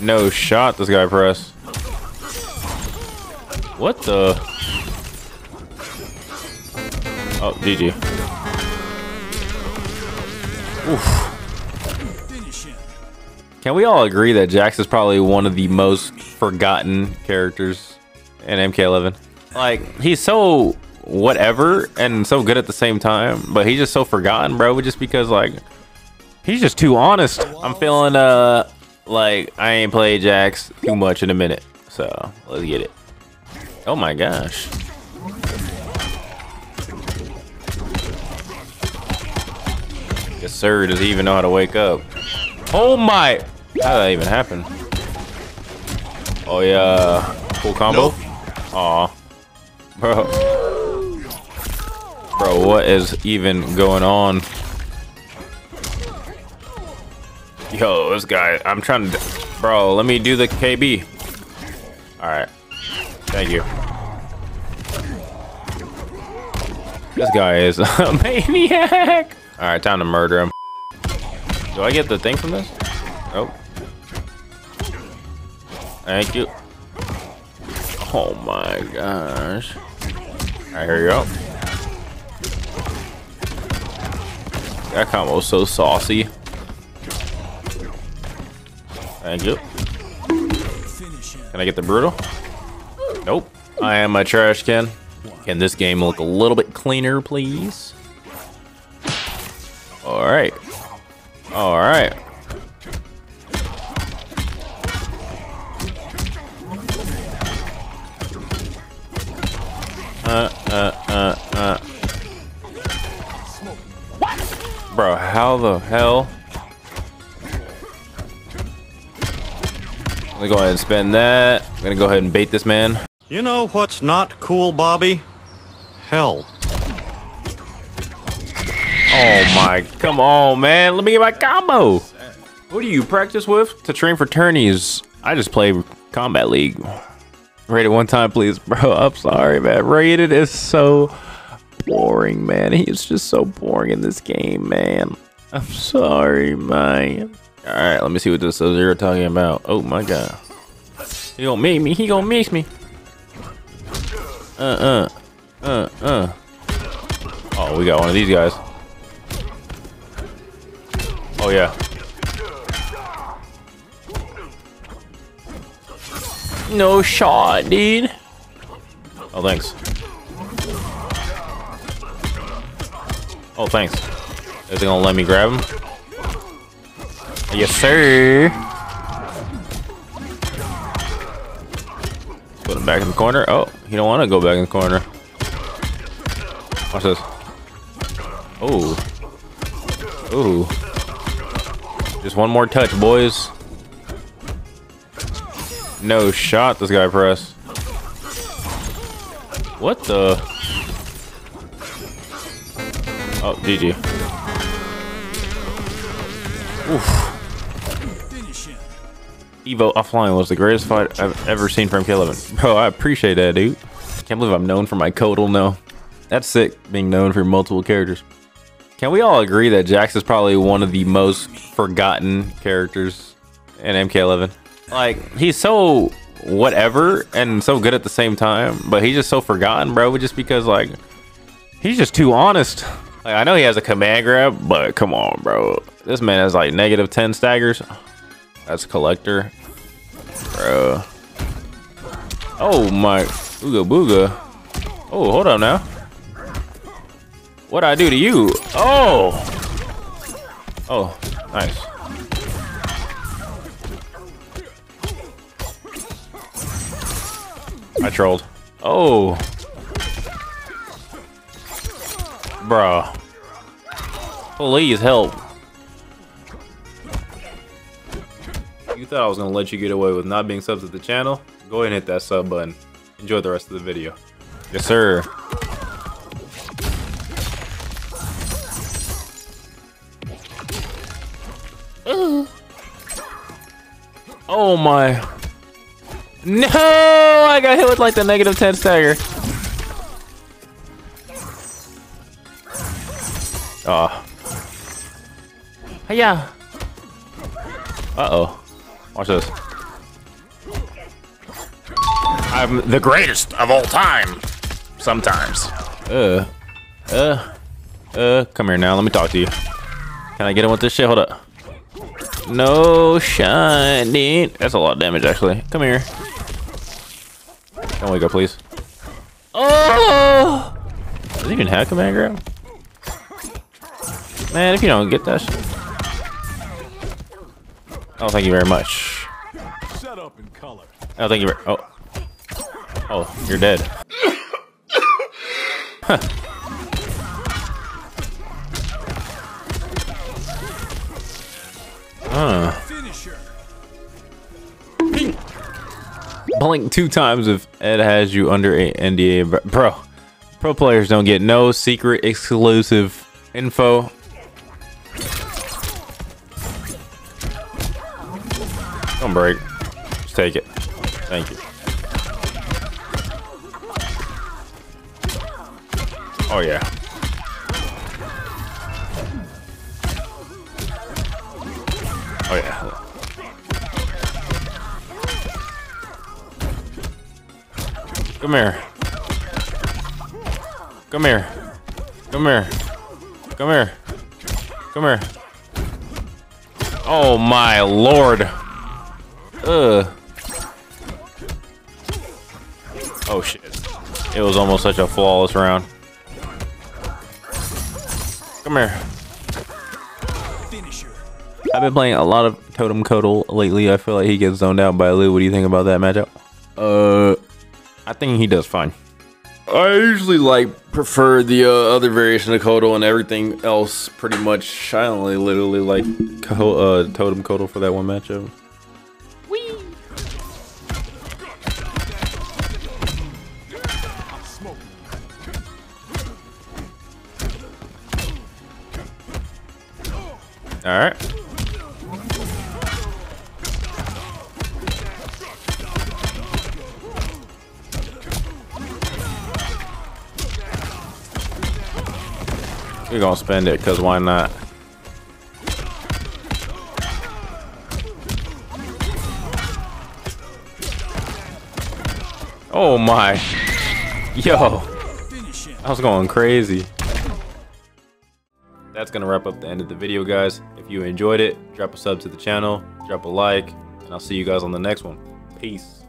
No shot this guy press. What the? Oh, GG. Oof. Can we all agree that Jax is probably one of the most forgotten characters in MK11? Like, he's so whatever and so good at the same time, but he's just so forgotten, bro, just because, like, he's just too honest. I'm feeling, uh, like, I ain't played Jax too much in a minute, so let's get it. Oh my gosh. Yes, sir. Does he even know how to wake up? Oh my! How did that even happen? Oh yeah, full combo. Nope. Aw, bro, bro, what is even going on? Yo, this guy. I'm trying to, bro. Let me do the KB. All right. Thank you. This guy is a maniac. All right, time to murder him. Do I get the thing from this? Oh. Thank you. Oh my gosh. All right, here you go. That combo's so saucy. Thank you. Can I get the brutal? Nope. I am a trash can. Can this game look a little bit cleaner, please? All right. All right. Uh, uh, uh, uh. Bro, how the hell? Let me go ahead and spend that. I'm gonna go ahead and bait this man. You know what's not cool, Bobby? Hell. Oh my, come on, man. Let me get my combo. Who do you practice with to train for tourneys? I just play Kombat League. Rated one time, please, bro. I'm sorry, man. Rated is so boring, man. He's just so boring in this game, man. I'm sorry, man. All right, let me see what this is you're talking about. Oh my god. He gonna make me. He gonna mix me. Uh, uh, uh, uh. Oh, we got one of these guys. Oh, yeah. No shot, dude. Oh, thanks. Oh, thanks. Is it gonna let me grab him? Yes, sir. Put him back in the corner. Oh, he don't want to go back in the corner. Watch this. Oh. Ooh. Just one more touch, boys. No shot this guy press. What the? Oh, GG. Oof. Evo offline was the greatest fight I've ever seen from K11. Bro, I appreciate that, dude. Can't believe I'm known for my Kotal no. That's sick, being known for multiple characters. Can we all agree that Jax is probably one of the most forgotten characters in MK11? Like, he's so whatever and so good at the same time, but he's just so forgotten, bro, just because, like, he's just too honest. Like, I know he has a command grab, but come on, bro. This man has, like, negative 10 staggers. That's a collector. Bro. Oh, my. Ooga booga. Oh, hold on now. What I do to you? Oh. Oh, nice. I trolled. Oh. Bro. Please help. Thought I was gonna let you get away with not being subs to the channel? Go ahead and hit that sub button. Enjoy the rest of the video. Yes, sir. Oh my. No! I got hit with like the negative 10 stagger. Oh. Yeah. Uh-oh. Watch this. I'm the greatest of all time. Sometimes. Uh, uh, uh, come here now. Let me talk to you. Can I get in with this shit? Hold up. No shining. That's a lot of damage, actually. Come here. Don't wake up, please. Oh! Does it even have command grab? Man, if you don't get that shit. Oh, thank you very much. Set up in color. Oh, thank you very- Oh. Oh, you're dead. huh. Huh. Blink two times if Ed has you under a NDA. Bro, pro players don't get no secret exclusive info. Don't break. Take it. Thank you. Oh yeah. Oh yeah. Come here. Come here. Come here. Come here. Come here. Oh my lord. Ugh. Oh shit. It was almost such a flawless round. Come here. I've been playing a lot of Totem Kotal lately. I feel like he gets zoned out by Liu. What do you think about that matchup? Uh, I think he does fine. I usually like prefer the uh, other variation of Kotal and everything else pretty much. I only literally like Ko- uh, Totem Kotal for that one matchup. All right. We're gonna spend it, cause why not? Oh my. Yo. I was going crazy. That's gonna wrap up the end of the video, guys. If you enjoyed it, drop a sub to the channel, drop a like, and I'll see you guys on the next one. Peace.